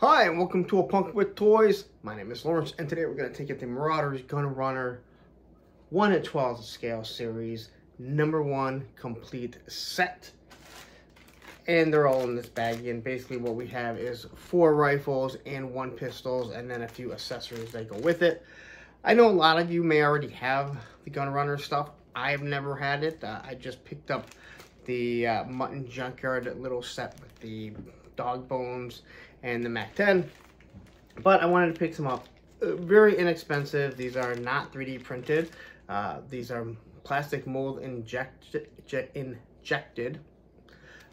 Hi, and welcome to A Punk with Toys. My name is Lawrence, and today we're going to take it the Marauders Gun Runner 1 at 12 scale series, number one complete set. And they're all in this bag, and basically what we have is four rifles and one pistols, and then a few accessories that go with it. I know a lot of you may already have the Gun Runner stuff. I've never had it. Uh, I just picked up the uh, Mutt and Junkyard little set with the dog bones and the MAC-10. But I wanted to pick some up. Uh, very inexpensive. These are not 3D printed. Uh, these are plastic mold injected. injected.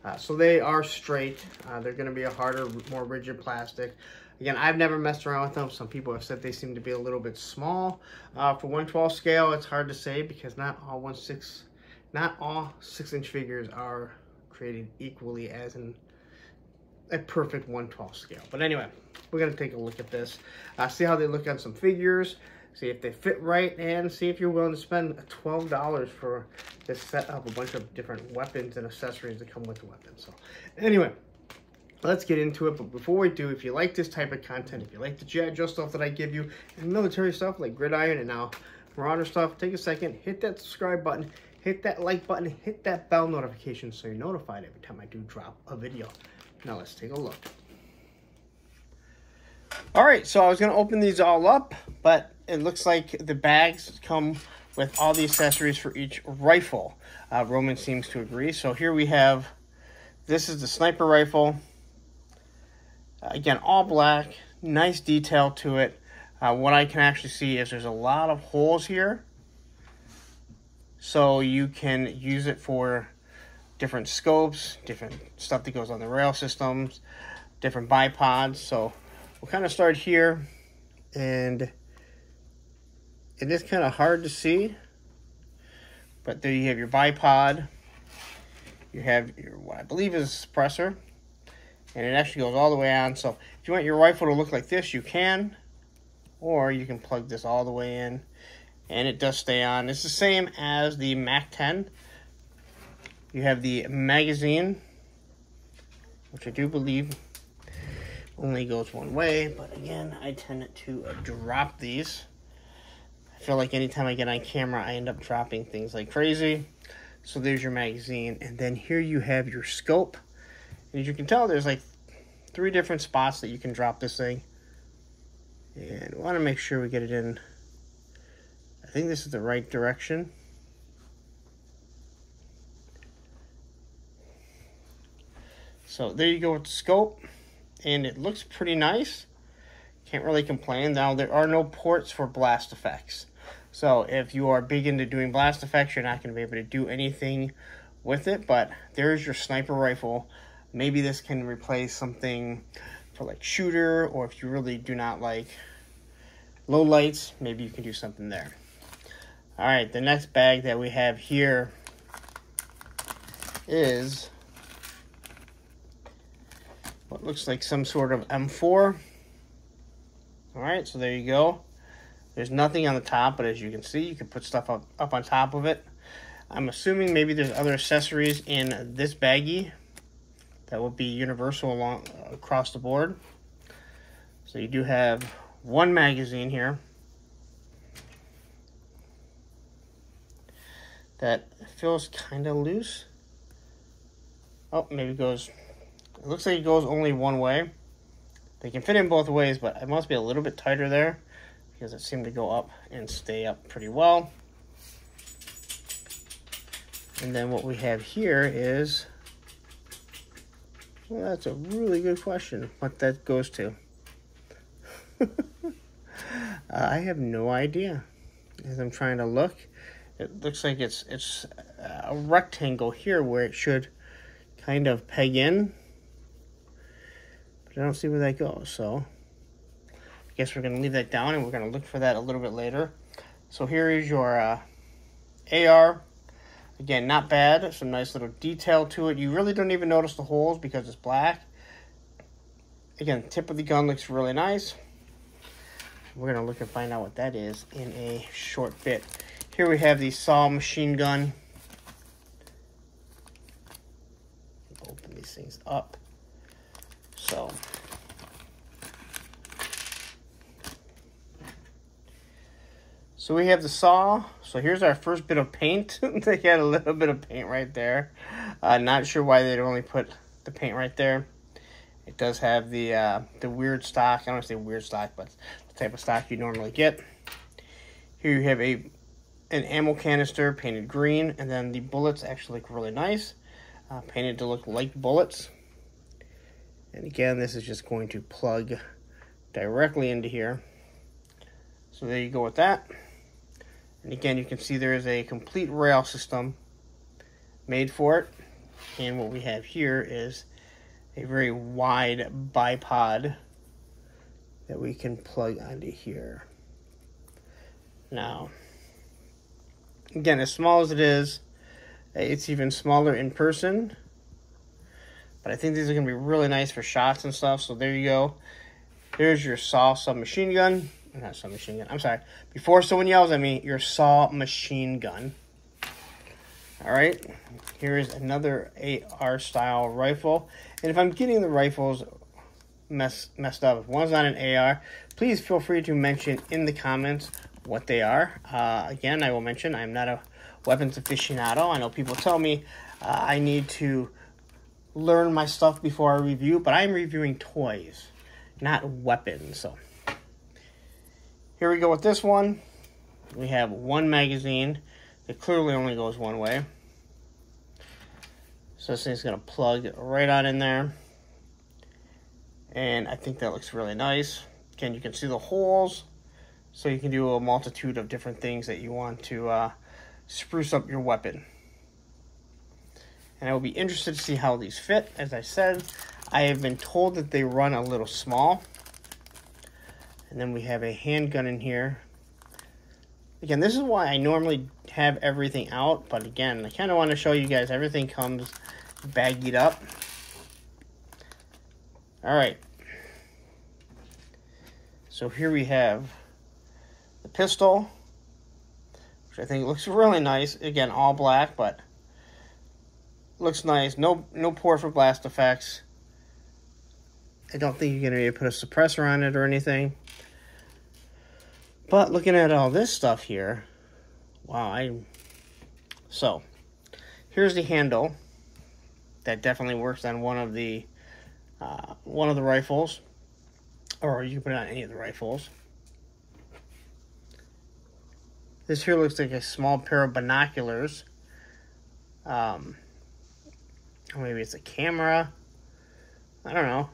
Uh, so they are straight. Uh, they're going to be a harder, more rigid plastic. Again, I've never messed around with them. Some people have said they seem to be a little bit small. Uh, for 112 scale, it's hard to say because not all 1 6 not all six inch figures are created equally as in a perfect 112 scale. But anyway, we're gonna take a look at this, uh, see how they look on some figures, see if they fit right, and see if you're willing to spend $12 for this set of a bunch of different weapons and accessories that come with the weapon. So anyway, let's get into it. But before we do, if you like this type of content, if you like the G.I. Joe stuff that I give you, and military stuff like Gridiron and now Marauder stuff, take a second, hit that subscribe button, hit that like button, hit that bell notification so you're notified every time I do drop a video. Now let's take a look. All right, so I was gonna open these all up, but it looks like the bags come with all the accessories for each rifle. Uh, Roman seems to agree. So here we have, this is the sniper rifle. Uh, again, all black, nice detail to it. Uh, what I can actually see is there's a lot of holes here so you can use it for different scopes, different stuff that goes on the rail systems, different bipods. So we'll kind of start here and it is kind of hard to see, but there you have your bipod. You have your, what I believe is a suppressor, and it actually goes all the way on. So if you want your rifle to look like this, you can, or you can plug this all the way in and it does stay on. It's the same as the MAC-10. You have the magazine, which I do believe only goes one way, but again, I tend to drop these. I feel like anytime I get on camera, I end up dropping things like crazy. So there's your magazine, and then here you have your scope. And as you can tell, there's like three different spots that you can drop this thing. And want to make sure we get it in I think this is the right direction. So there you go with the scope. And it looks pretty nice. Can't really complain. Now there are no ports for blast effects. So if you are big into doing blast effects, you're not going to be able to do anything with it. But there's your sniper rifle. Maybe this can replace something for like shooter. Or if you really do not like Low Light's, maybe you can do something there. All right, the next bag that we have here is what looks like some sort of M4. All right, so there you go. There's nothing on the top, but as you can see, you can put stuff up, up on top of it. I'm assuming maybe there's other accessories in this baggie that will be universal along across the board. So you do have one magazine here. that feels kind of loose. Oh, maybe it goes, it looks like it goes only one way. They can fit in both ways, but it must be a little bit tighter there because it seemed to go up and stay up pretty well. And then what we have here is, well, that's a really good question, what that goes to. I have no idea. As I'm trying to look, it looks like it's it's a rectangle here where it should kind of peg in. But I don't see where that goes, so I guess we're going to leave that down and we're going to look for that a little bit later. So here is your uh, AR. Again, not bad. Some nice little detail to it. You really don't even notice the holes because it's black. Again, tip of the gun looks really nice. We're going to look and find out what that is in a short bit. Here we have the SAW machine gun. Open these things up. So. So we have the saw. So here's our first bit of paint. they had a little bit of paint right there. Uh, not sure why they'd only put the paint right there. It does have the uh, the weird stock. I don't want to say weird stock, but the type of stock you normally get. Here you have a an ammo canister painted green, and then the bullets actually look really nice. Uh, painted to look like bullets. And again, this is just going to plug directly into here. So there you go with that. And again, you can see there is a complete rail system made for it. And what we have here is a very wide bipod that we can plug onto here. Now, again, as small as it is, it's even smaller in person. But I think these are going to be really nice for shots and stuff. So there you go. Here's your saw submachine gun. Not submachine gun. I'm sorry. Before someone yells at me, your saw machine gun. All right. Here is another AR style rifle. And if I'm getting the rifles mess, messed up, if one's not an AR, please feel free to mention in the comments what they are. Uh, again, I will mention I'm not a weapons aficionado. I know people tell me uh, I need to learn my stuff before I review, but I'm reviewing toys, not weapons. So here we go with this one. We have one magazine. It clearly only goes one way. So this thing's going to plug right on in there. And I think that looks really nice. Again, you can see the holes. So you can do a multitude of different things that you want to uh, spruce up your weapon. And I will be interested to see how these fit. As I said, I have been told that they run a little small. And then we have a handgun in here. Again, this is why I normally have everything out. But again, I kind of want to show you guys everything comes baggied up. All right. So here we have the pistol, which I think looks really nice. Again, all black, but looks nice. No no port for blast effects. I don't think you're going to able to put a suppressor on it or anything. But looking at all this stuff here, wow, I... So, here's the handle that definitely works on one of the uh, one of the rifles, or you can put it on any of the rifles. This here looks like a small pair of binoculars. Um, maybe it's a camera. I don't know.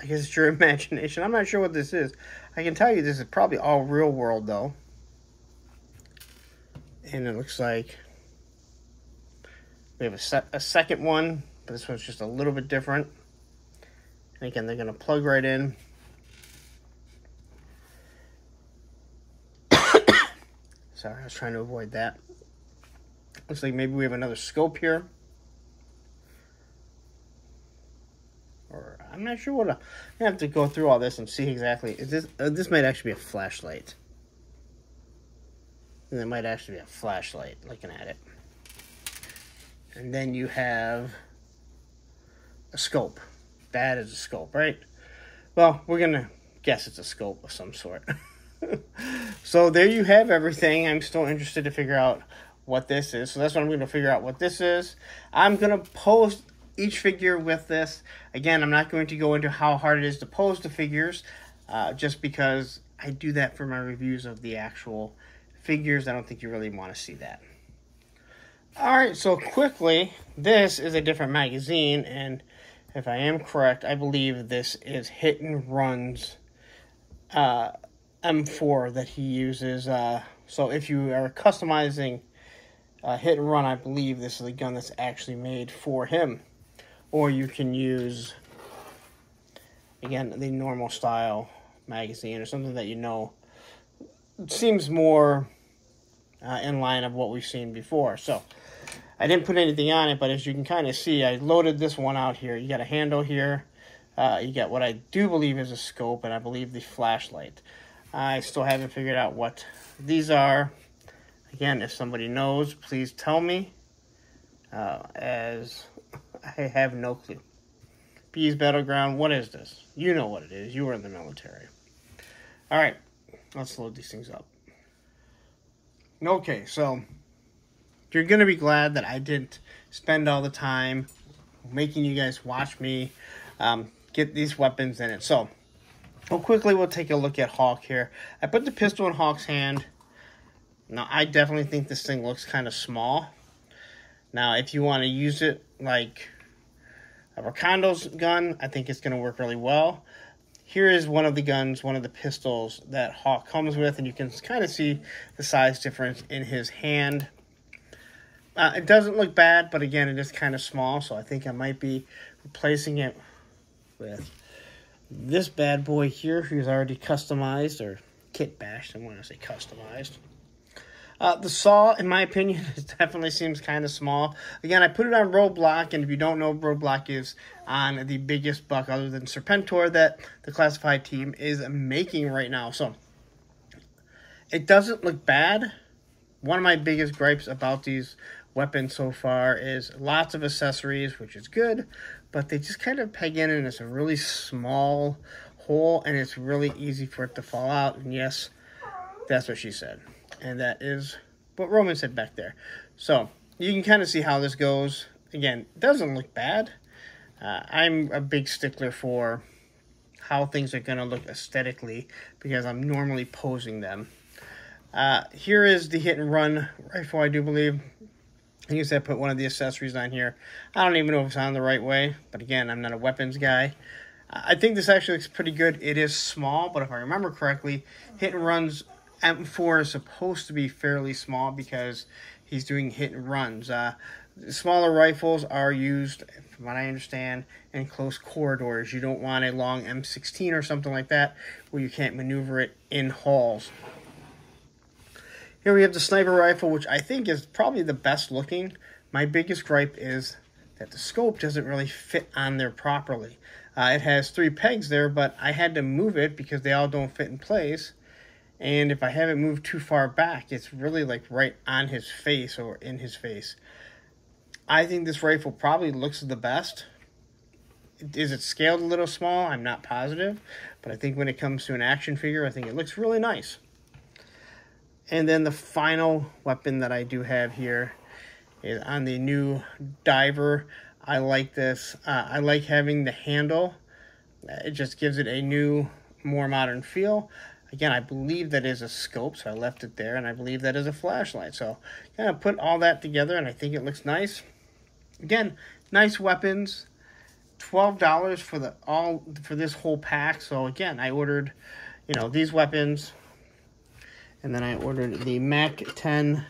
I guess it's your imagination. I'm not sure what this is. I can tell you this is probably all real world though. And it looks like we have a, se a second one, but this one's just a little bit different. And again, they're going to plug right in. Sorry, I was trying to avoid that. Looks like maybe we have another scope here. Or I'm not sure what. I have to go through all this and see exactly. Is this uh, this might actually be a flashlight. And it might actually be a flashlight. Looking at it. And then you have a scope. That is a scope, right? Well, we're going to guess it's a scope of some sort. so there you have everything. I'm still interested to figure out what this is. So that's what I'm going to figure out what this is. I'm going to post each figure with this. Again, I'm not going to go into how hard it is to pose the figures, uh, just because I do that for my reviews of the actual figures. I don't think you really want to see that. Alright, so quickly, this is a different magazine, and if I am correct, I believe this is Hit and Run's uh, M4 that he uses. Uh, so if you are customizing uh, Hit and Run, I believe this is a gun that's actually made for him. Or you can use, again, the normal style magazine or something that you know seems more uh, in line of what we've seen before. So I didn't put anything on it, but as you can kind of see, I loaded this one out here. You got a handle here. Uh, you got what I do believe is a scope, and I believe the flashlight. I still haven't figured out what these are. Again, if somebody knows, please tell me, uh, as I have no clue. Bees Battleground, what is this? You know what it is. You were in the military. All right, let's load these things up. Okay, so you're going to be glad that I didn't spend all the time making you guys watch me um, get these weapons in it. So, well, quickly we'll take a look at Hawk here. I put the pistol in Hawk's hand. Now, I definitely think this thing looks kind of small. Now, if you want to use it like a Recondo's gun, I think it's going to work really well. Here is one of the guns, one of the pistols that Hawk comes with, and you can kind of see the size difference in his hand. Uh, it doesn't look bad, but again, it is kind of small, so I think I might be replacing it with this bad boy here, who's already customized, or kit bashed, I want to say customized. Uh, the saw, in my opinion, definitely seems kind of small. Again, I put it on Roadblock, and if you don't know, Roadblock is on the biggest buck other than Serpentor that the classified team is making right now. So, it doesn't look bad. One of my biggest gripes about these weapons so far is lots of accessories, which is good, but they just kind of peg in and it's a really small hole, and it's really easy for it to fall out. And yes, that's what she said and that is what Roman said back there. So you can kind of see how this goes. Again, doesn't look bad. Uh, I'm a big stickler for how things are going to look aesthetically because I'm normally posing them. Uh, here is the hit and run rifle, I do believe. I guess I put one of the accessories on here. I don't even know if it's on the right way, but again, I'm not a weapons guy. I think this actually looks pretty good. It is small, but if I remember correctly, hit and runs M4 is supposed to be fairly small because he's doing hit and runs. Uh, smaller rifles are used, from what I understand, in close corridors. You don't want a long M16 or something like that where you can't maneuver it in halls. Here we have the sniper rifle, which I think is probably the best looking. My biggest gripe is that the scope doesn't really fit on there properly. Uh, it has three pegs there, but I had to move it because they all don't fit in place and if I haven't moved too far back, it's really like right on his face or in his face. I think this rifle probably looks the best. Is it scaled a little small? I'm not positive, but I think when it comes to an action figure, I think it looks really nice. And then the final weapon that I do have here is on the new diver. I like this. Uh, I like having the handle. It just gives it a new, more modern feel. Again, I believe that is a scope, so I left it there, and I believe that is a flashlight. So kind of put all that together, and I think it looks nice. Again, nice weapons. Twelve dollars for the all for this whole pack. So again, I ordered, you know, these weapons, and then I ordered the Mac 10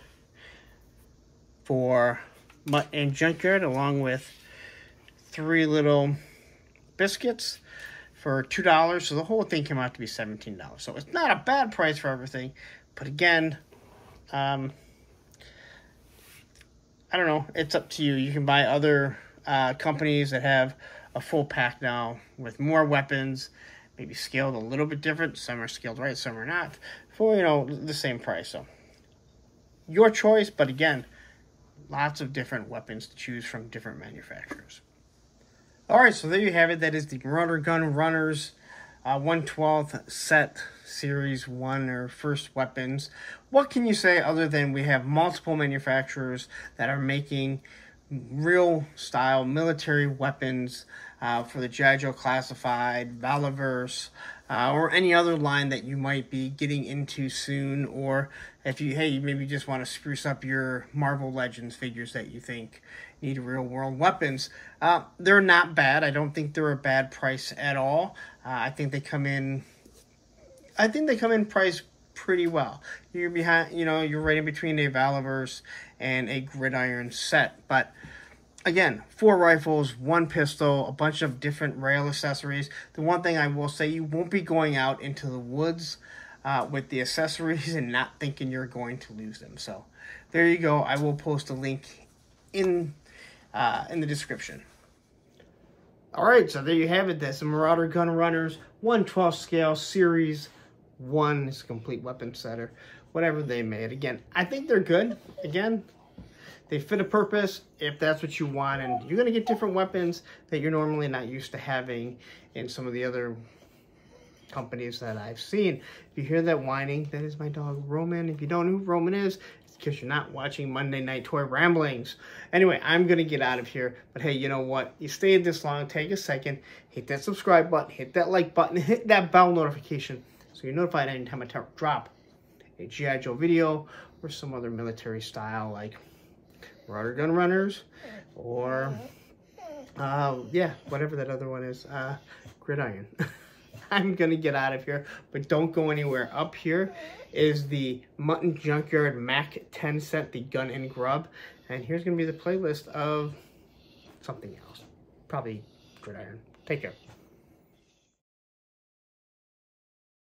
for Mutt and Junkyard, along with three little biscuits for $2. So the whole thing came out to be $17. So it's not a bad price for everything. But again, um, I don't know. It's up to you. You can buy other uh, companies that have a full pack now with more weapons, maybe scaled a little bit different. Some are scaled right, some are not, for, you know, the same price. So your choice, but again, lots of different weapons to choose from different manufacturers. All right, so there you have it. That is the Marauder Gun Runners uh, 112th set series 1 or first weapons. What can you say other than we have multiple manufacturers that are making real style military weapons uh, for the G.I. Joe Classified, Valaverse, uh, or any other line that you might be getting into soon, or if you, hey, maybe just want to spruce up your Marvel Legends figures that you think need real world weapons. Uh, they're not bad. I don't think they're a bad price at all. Uh, I think they come in. I think they come in price pretty well. You're behind, you know, you're right in between a Valaverse and a Gridiron set. But again, four rifles, one pistol, a bunch of different rail accessories. The one thing I will say, you won't be going out into the woods uh, with the accessories and not thinking you're going to lose them. So there you go. I will post a link in uh, in the description. All right, so there you have it. That's the Marauder Gun Runners 112 scale series one is complete weapon setter, whatever they made. Again, I think they're good. Again, they fit a purpose if that's what you want, and you're going to get different weapons that you're normally not used to having in some of the other companies that I've seen. If you hear that whining, that is my dog Roman. If you don't know who Roman is, it's because you're not watching Monday Night Toy Ramblings. Anyway, I'm going to get out of here. But hey, you know what? You stayed this long, take a second, hit that subscribe button, hit that like button, hit that bell notification so you're notified anytime I drop a G.I. Joe video or some other military style like Marauder Gun Runners or, uh, yeah, whatever that other one is, uh, Gridiron. I'm to get out of here, but don't go anywhere. Up here is the Mutt and Junkyard Mac 10 set, the gun and grub. And here's to be the playlist of something else. Probably Gridiron. Take care.